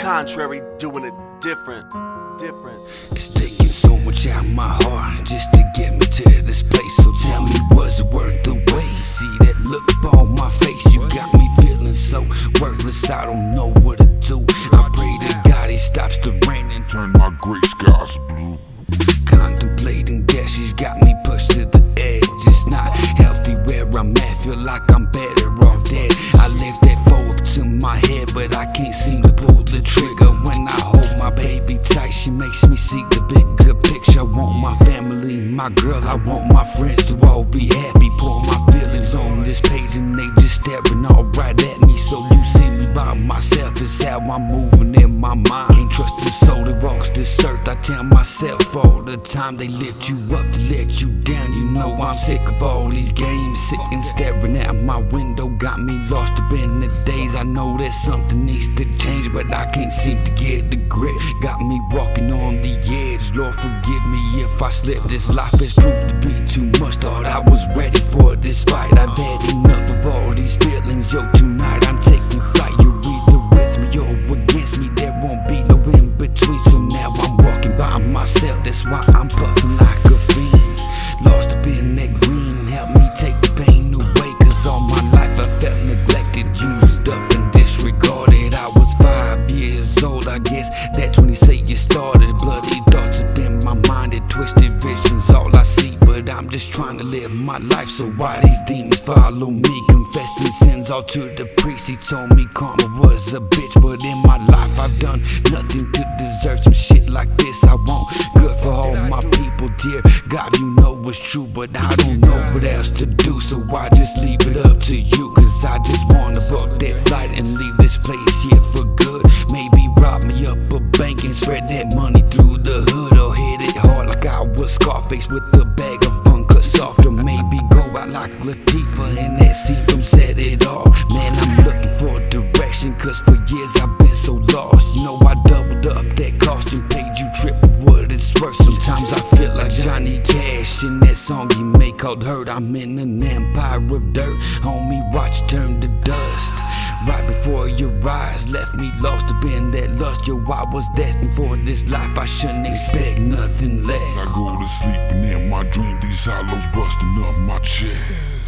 Contrary, doing it different. Different. It's taking so much out of my heart just to get me to this place. So tell me, was it worth the wait? See that look on my face, you got me feeling so worthless. I don't know what to do. I pray to God He stops the rain and turn my gray skies blue. Contemplating death, she's got me pushed to the edge. It's not healthy where I'm at. Feel like I'm better off dead. I lift that foe up to my head, but I can't seem to my girl, I want my friends to all be happy. Pour how I'm moving in my mind. Can't trust the soul that walks this earth. I tell myself all the time they lift you up to let you down. You know I'm sick of all these games, sitting staring out my window. Got me lost up in the days. I know that something needs to change, but I can't seem to get the grip. Got me walking on the edge. Lord, forgive me if I slip. This life has proved to be too much. Thought I was ready for this fight. I've had enough of all these feelings. Yo, tonight That's why I'm puffing like a fiend. Lost up in that green. Help me take the pain away. Cause all my life I felt neglected, used up, and disregarded. I was five years old, I guess that's when he say you started. Bloody thoughts up in my mind, and twisted visions, all I see. But I'm just trying to live my life, so why these demons follow me? Confessing sins all to the priest. He told me karma was a bitch, but in my life I've done nothing to deserve some shit like this. I want God. You know it's true, but I don't know what else to do, so I just leave it up to you. Cause I just wanna book that flight and leave this place here for good. Maybe rob me up a bank and spread that money through the hood, or hit it hard like I was Scarface with a bag of uncut soft, or maybe go out like Latifah in that scene called Hurt. I'm in an empire of dirt, homie, watch turn to dust. Right before your eyes left me lost up in that lust. Yo, I was destined for this life. I shouldn't expect nothing less. I go to sleep and in my dream, these hollows busting up my chest.